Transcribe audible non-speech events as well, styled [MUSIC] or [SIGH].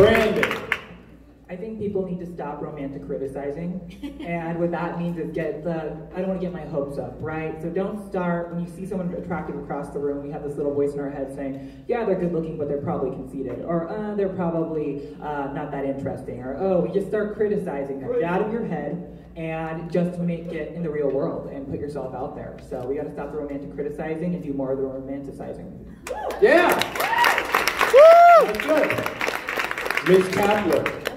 Brandan. I think people need to stop romantic criticizing. [LAUGHS] and what that means is get the, I don't want to get my hopes up, right? So don't start, when you see someone attractive across the room, we have this little voice in our head saying, yeah, they're good looking, but they're probably conceited. Or, uh, they're probably uh, not that interesting. Or, oh, you just start criticizing them. Get out of your head and just make it in the real world and put yourself out there. So we got to stop the romantic criticizing and do more of the romanticizing. Yeah! That's good. Ms. I